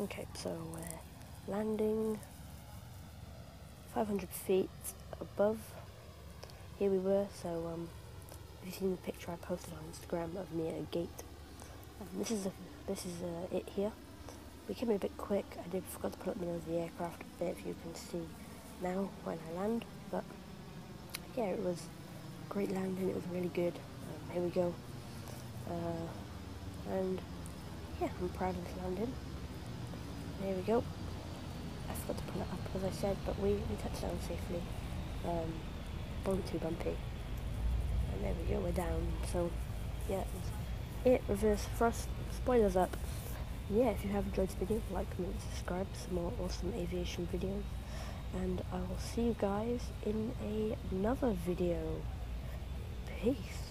Okay, so we're landing 500 feet above. Here we were, so um, if you've seen the picture I posted on Instagram of me at a gate, um, this is a, this is uh, it here. We came in a bit quick. I did forgot to put up the nose of the aircraft a bit, if you can see now when I land. But yeah, it was great landing. It was really good. Um, here we go. Uh, and yeah, I'm proud of this landing. There we go. I forgot to pull it up as I said, but we, we touched down safely. Um, wasn't too bumpy. And there we go, we're down. So yeah, it reverse thrust, spoilers up. Yeah, if you have enjoyed this video, like, comment, subscribe for some more awesome aviation videos. And I will see you guys in a, another video. Peace.